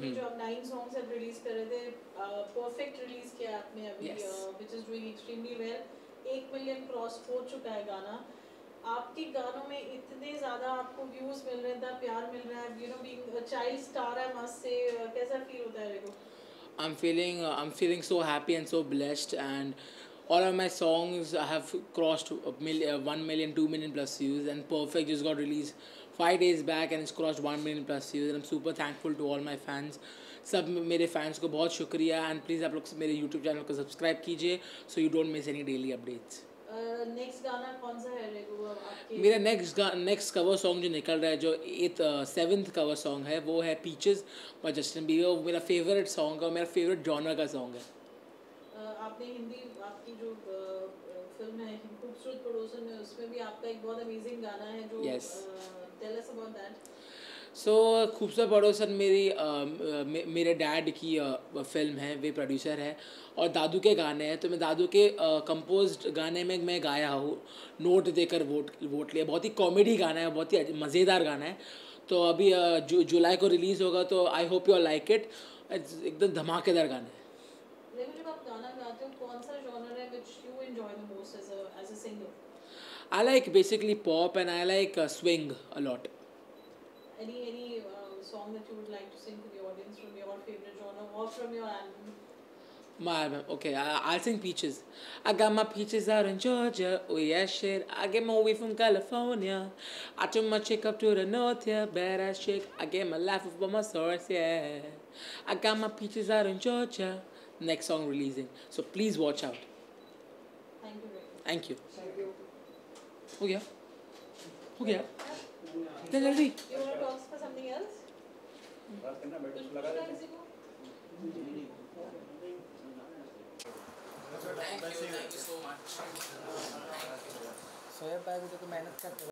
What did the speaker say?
क्योंकि जो आप नाइन सॉन्ग्स अब रिलीज़ कर रहे थे परफेक्ट रिलीज़ किया आपने अभी which is doing extremely well एक मिलियन क्रॉस हो चुका है गाना। आपके गानों में इतने ज़्यादा आपको व्यूज़ मिल रहे हैं प्यार मिल रहा है you know being a child star I must say कैसा फील होता है देखो I'm feeling uh, I'm feeling so happy and so blessed and all of my songs have crossed a mil- uh, 1 million 2 million plus views and perfect just got released 5 days back and it's crossed 1 million plus views and I'm super thankful to all my fans. सब मेरे fans को बहुत शुक्रिया and please आप लोग मेरे YouTube channel को subscribe कीजिए so you don't miss any daily updates next गाना कौन सा है मेरा नेक्स्ट नेक्स्ट कवर सॉन्ग जो निकल रहा है जो एथ सेवन्थ कवर सॉन्ग है वो है पीचेस बाय जस्टिन बीबर वो मेरा फेवरेट सॉन्ग है और मेरा फेवरेट जॉनर का सॉन्ग है। आपने हिंदी आपकी जो फ़िल्म है खूबसूरत पड़ोसन में उसमें भी आपका एक बहुत अमेजिंग गाना है जो Yes. Tell us about that so खूबसूरत पड़ोसन मेरी अ, मे- मेरे डैड की फ़िल्म है वे प्रोड्यूसर है और दादू के गाने हैं तो मैं दादू के कंपोज गाने में मैं गाया हूँ नोट देकर वोट वोट लिया बहुत ही कॉमेडी गाना है बहुत ही मज़ेदार गाना है तो अभी जु, जुलाई को रिलीज़ होगा तो I hope you like it एकदम धमाकेदार गाना है I like basically pop and I like uh, swing a lot. any any uh, song that you would like to sing to the audience from your favorite genre or from your album My album, okay, I, I'll sing Peaches. I got my peaches out in Georgia. Oh yeah, shit. I get my weed from California. I took my chick up to the north, yeah, badass chick. I get my life with my source, yeah. I got my peaches out in Georgia Next song releasing, so please watch out. thank you very much Thank you. हो गया हो गया इतना जल्दी you want to talk for something else कुछ पूछना है किसी को Thank you, thank you so much. Shoaib भाई भी तो मेहनत करते